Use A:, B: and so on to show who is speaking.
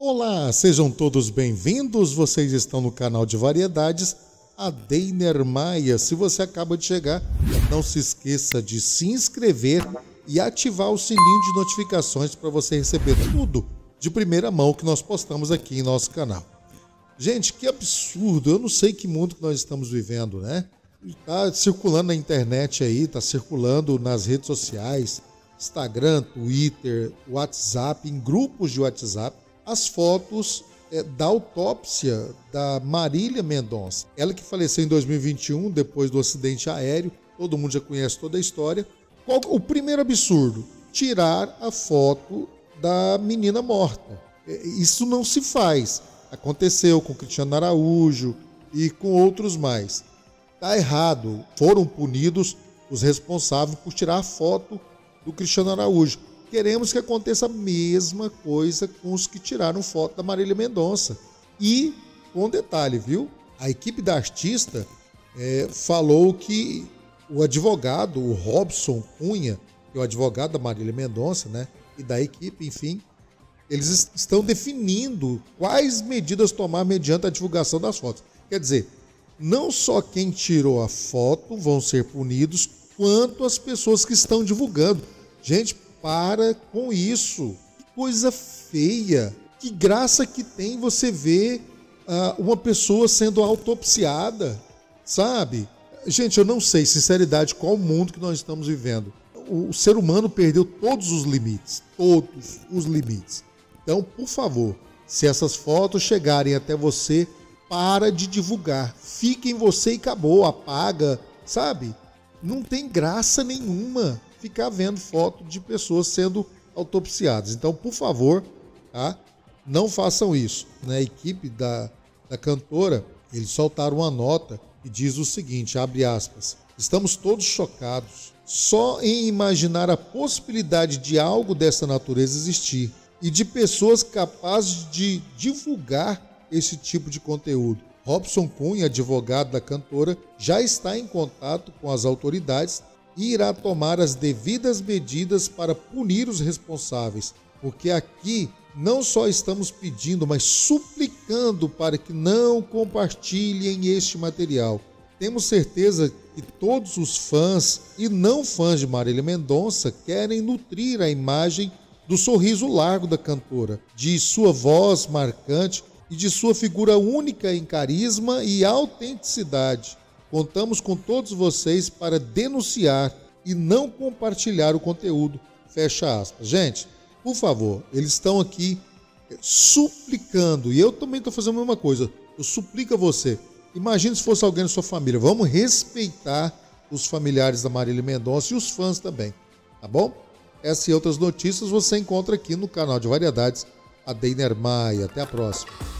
A: Olá, sejam todos bem-vindos. Vocês estão no canal de variedades a Deiner Maia. Se você acaba de chegar, não se esqueça de se inscrever e ativar o sininho de notificações para você receber tudo de primeira mão que nós postamos aqui em nosso canal. Gente, que absurdo! Eu não sei que mundo que nós estamos vivendo, né? Está circulando na internet aí, está circulando nas redes sociais, Instagram, Twitter, WhatsApp, em grupos de WhatsApp, as fotos é, da autópsia da Marília Mendonça. Ela que faleceu em 2021, depois do acidente aéreo, todo mundo já conhece toda a história. Qual, o primeiro absurdo? Tirar a foto da menina morta. É, isso não se faz. Aconteceu com Cristiano Araújo e com outros mais. Está errado. Foram punidos os responsáveis por tirar a foto do Cristiano Araújo. Queremos que aconteça a mesma coisa com os que tiraram foto da Marília Mendonça. E, com detalhe, viu? A equipe da artista é, falou que o advogado, o Robson Cunha, que é o advogado da Marília Mendonça, né? E da equipe, enfim, eles estão definindo quais medidas tomar mediante a divulgação das fotos. Quer dizer, não só quem tirou a foto vão ser punidos, quanto as pessoas que estão divulgando. Gente, para com isso. Que coisa feia. Que graça que tem você ver uh, uma pessoa sendo autopsiada, sabe? Gente, eu não sei, sinceridade, qual mundo que nós estamos vivendo. O, ser humano perdeu todos os limites. Todos os limites. Então, por favor, se essas fotos chegarem até você, para de divulgar. Fique em você e acabou, apaga, sabe? Não tem graça nenhuma ficar vendo foto de pessoas sendo autopsiadas. Então, por favor, tá? não façam isso. Né? A equipe da, da cantora, eles soltaram uma nota e diz o seguinte, abre aspas, estamos todos chocados só em imaginar a possibilidade de algo dessa natureza existir e de pessoas capazes de divulgar esse tipo de conteúdo. Robson Cunha, advogado da cantora, já está em contato com as autoridades e irá tomar as devidas medidas para punir os responsáveis, porque aqui não só estamos pedindo, mas suplicando para que não compartilhem este material. Temos certeza que todos os fãs e não fãs de Marília Mendonça querem nutrir a imagem do sorriso largo da cantora, de sua voz marcante e de sua figura única em carisma e autenticidade. Contamos com todos vocês para denunciar e não compartilhar o conteúdo. Fecha aspas. Gente, por favor, eles estão aqui suplicando, e eu também estou fazendo a mesma coisa. Eu suplico a você. Imagine se fosse alguém da sua família. Vamos respeitar os familiares da Marília Mendonça e os fãs também. Tá bom? Essas e outras notícias você encontra aqui no canal de variedades, a Deiner Maia. Até a próxima.